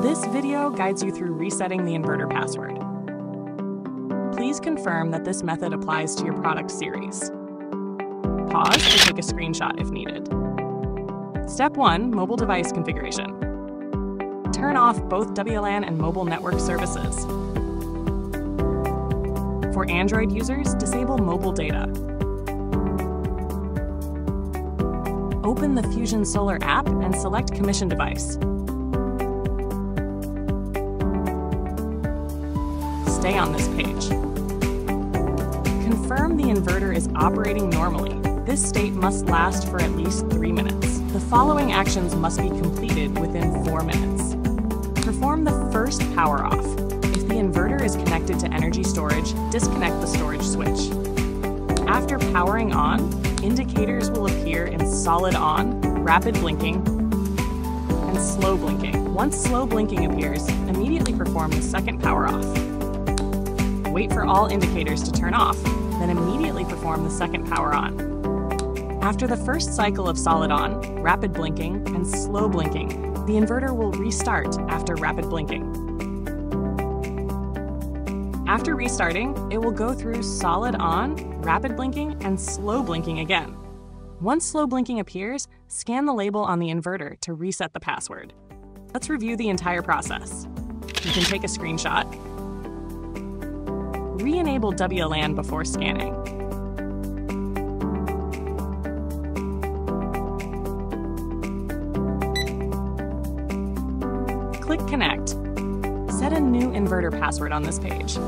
This video guides you through resetting the inverter password. Please confirm that this method applies to your product series. Pause to take a screenshot if needed. Step 1 Mobile Device Configuration. Turn off both WLAN and mobile network services. For Android users, disable mobile data. Open the FusionSolar app and select Commission Device. Stay on this page. Confirm the inverter is operating normally. This state must last for at least three minutes. The following actions must be completed within four minutes. Perform the first power off. If the inverter is connected to energy storage, disconnect the storage switch. After powering on, indicators will appear in solid on, rapid blinking, and slow blinking. Once slow blinking appears, immediately perform the second power off. Wait for all indicators to turn off, then immediately perform the second power on. After the first cycle of solid on, rapid blinking, and slow blinking, the inverter will restart after rapid blinking. After restarting, it will go through solid on, rapid blinking, and slow blinking again. Once slow blinking appears, scan the label on the inverter to reset the password. Let's review the entire process. You can take a screenshot, re-enable WLAN before scanning. Click Connect. Set a new inverter password on this page.